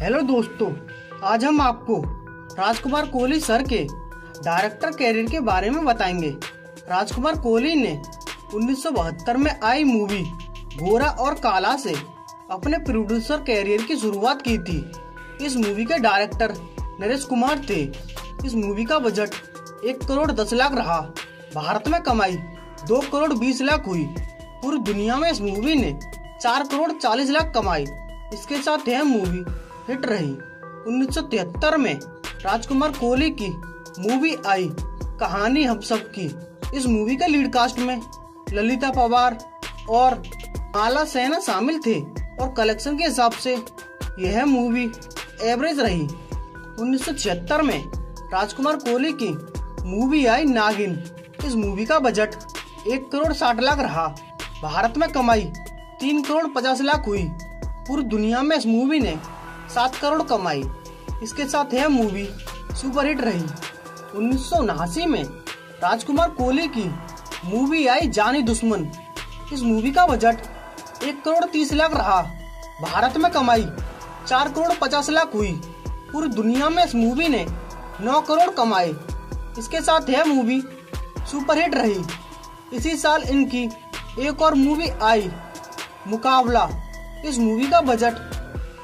Hello दोस्तों, आज हम आपको राजकुमार कोहली सर के डायरेक्टर कैरियर के बारे में बताएँगे। राजकुमार कोहली ने 1972 में आई मूवी गोरा और काला से अपने प्रोड्यूसर कैरियर की शुरुआत की थी। इस मूवी के डायरेक्टर नरेश कुमार थे। इस मूवी का बजट एक करोड़ दस लाख रहा। भारत में कमाई दो करोड़ बीस लाख हुई। पूरी दुनिया में इस मूवी ने चार करोड़ चालीस लाख कमाई। इसके साथ यह मूवी हिट रही। 1973 में राजकुमार कोहली की मूवी आई कहानी हम सब की। इस मूवी के लीड कास्ट में ललिता पवार और माला सेना शामिल थे और कलेक्शन के हिसाब से यह मूवी एवरेज रही। 1976 में राजकुमार कोहली की मूवी आई नागिन। इस मूवी का बजट एक करोड़ साठ लाख रहा। भारत में कमाई तीन करोड़ पचास लाख हुई। पूरी दुनिया में इस मूवी ने सात करोड़ कमाई। इसके साथ यह मूवी सुपरहिट रही। उन्नीस सौ उनासी में राजकुमार कोहली की मूवी आई जानी दुश्मन। इस मूवी का बजट एक करोड़ तीस लाख रहा। भारत में कमाई चार करोड़ पचास लाख हुई। पूरी दुनिया में इस मूवी ने नौ करोड़ कमाए। इसके साथ यह मूवी सुपरहिट रही। इसी साल इनकी एक और मूवी आई, मुकाबला। इस मूवी का बजट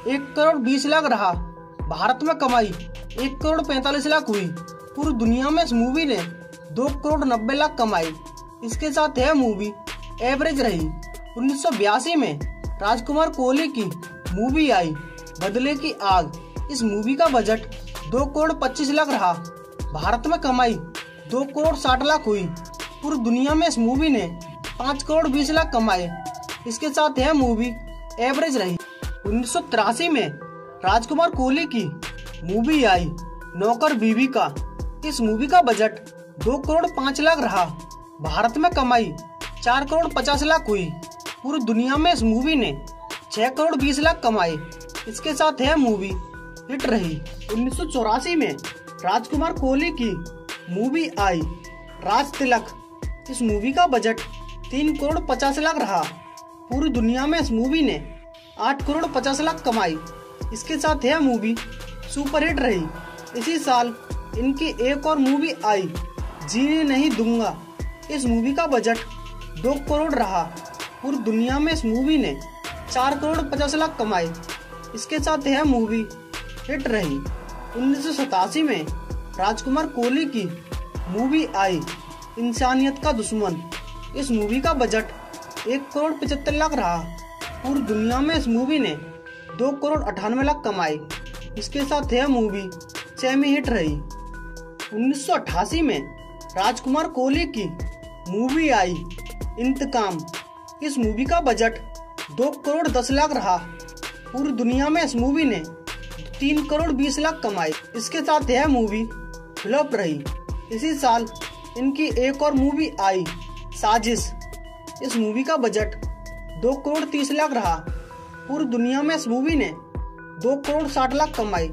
एक करोड़ बीस लाख रहा। भारत में कमाई एक करोड़ पैंतालीस लाख हुई। पूरी दुनिया में इस मूवी ने दो करोड़ नब्बे लाख कमाई। इसके साथ यह मूवी एवरेज रही। उन्नीस सौ बयासी में राजकुमार कोहली की मूवी आई, बदले की आग। इस मूवी का बजट दो करोड़ पच्चीस लाख रहा। भारत में कमाई दो करोड़ साठ लाख हुई। पूरी दुनिया में इस मूवी ने पाँच करोड़ बीस लाख कमाए। इसके साथ यह मूवी एवरेज रही। उन्नीस सौ तिरासी में राजकुमार कोहली की मूवी आई नौकर बीवी का। इस मूवी का बजट दो करोड़ पाँच लाख रहा। भारत में कमाई चार करोड़ पचास लाख हुई। पूरी दुनिया में इस मूवी ने छह करोड़ बीस लाख कमाए। इसके साथ यह मूवी हिट रही। उन्नीस सौ चौरासी में राजकुमार कोहली की मूवी आई राज तिलक। इस मूवी का बजट तीन करोड़ पचास लाख रहा। पूरी दुनिया में इस मूवी ने आठ करोड़ पचास लाख कमाई। इसके साथ यह मूवी सुपरहिट रही। इसी साल इनकी एक और मूवी आई, जीने नहीं दूँगा। इस मूवी का बजट दो करोड़ रहा। पूरी दुनिया में इस मूवी ने चार करोड़ पचास लाख कमाए इसके साथ यह मूवी हिट रही। उन्नीस सौ सतासी में राजकुमार कोहली की मूवी आई, इंसानियत का दुश्मन। इस मूवी का बजट एक करोड़ पचहत्तर लाख रहा। पूरी दुनिया में इस मूवी ने दो करोड़ अठानवे लाख कमाई। इसके साथ यह मूवी सेमी हिट रही। 1988 में राजकुमार कोहली की मूवी आई इंतकाम। इस मूवी का बजट दो करोड़ दस लाख रहा। पूरी दुनिया में इस मूवी ने तीन करोड़ बीस लाख कमाई। इसके साथ यह मूवी फ्लॉप रही। इसी साल इनकी एक और मूवी आई, साजिश। इस मूवी का बजट दो करोड़ तीस लाख रहा। पूरी दुनिया में इस मूवी ने दो करोड़ साठ लाख कमाई।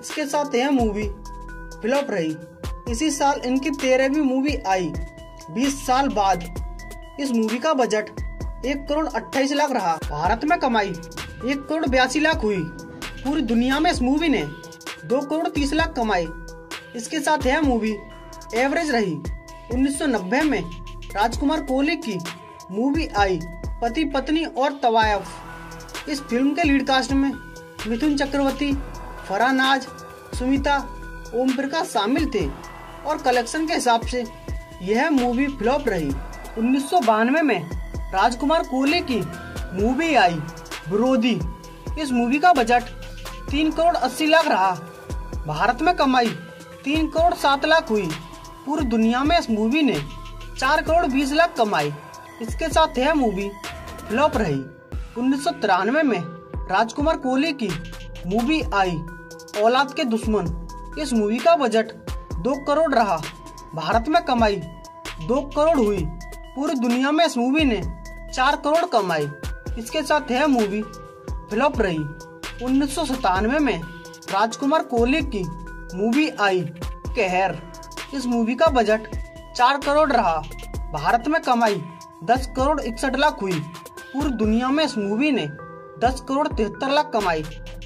इसके साथ यह मूवी फ्लॉप रही। इसी साल इनकी तेरहवीं मूवी आई। बीस साल बाद इस मूवी का बजट एक करोड़ अट्ठाईस लाख रहा। भारत में कमाई एक करोड़ बयासी लाख हुई। पूरी दुनिया में इस मूवी ने दो करोड़ तीस लाख कमाई। इसके साथ यह मूवी एवरेज रही। 1990 में राजकुमार कोहली की मूवी आई। पति पत्नी और तवायफ। इस फ़िल्म के लीड कास्ट में मिथुन चक्रवर्ती फरानाज सुमिता ओम प्रकाश शामिल थे और कलेक्शन के हिसाब से यह मूवी फ्लॉप रही। उन्नीस सौ बानवे में राजकुमार कोहली की मूवी आई, विरोधी। इस मूवी का बजट तीन करोड़ अस्सी लाख रहा। भारत में कमाई तीन करोड़ सात लाख हुई। पूरी दुनिया में इस मूवी ने चार करोड़ बीस लाख कमाई। इसके साथ यह मूवी फ्लॉप रही। उन्नीस सौ तिरानवे में राजकुमार कोहली की मूवी आई, औलाद के दुश्मन। इस मूवी का बजट दो करोड़ रहा। भारत में कमाई दो करोड़ हुई। पूरी दुनिया में इस मूवी ने चार करोड़ कमाई। इसके साथ यह मूवी फ्लॉप रही। उन्नीस सौ सतानवे में राजकुमार कोहली की मूवी आई, कहर। इस मूवी का बजट चार करोड़ रहा। भारत में कमाई दस करोड़ इकसठ लाख हुई। पूरी दुनिया में इस मूवी ने 10 करोड़ तिहत्तर लाख कमाई।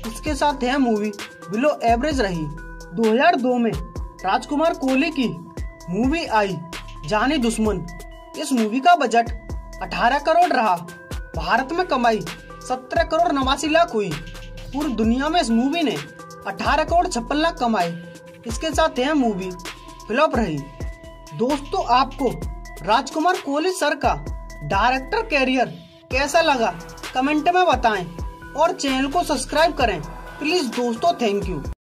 इसके साथ यह मूवी बिलो एवरेज रही। 2002 में राजकुमार कोहली की मूवी आई, जानी दुश्मन। इस मूवी का बजट 18 करोड़ रहा। भारत में कमाई 17 करोड़ नवासी लाख हुई। पूरी दुनिया में इस मूवी ने 18 करोड़ छप्पन लाख कमाए इसके साथ यह मूवी फ्लॉप रही। दोस्तों, आपको राजकुमार कोहली सर का डायरेक्टर कैरियर कैसा लगा? कमेंट में बताएँ और चैनल को सब्सक्राइब करें। प्लीज़ दोस्तों थैंक यू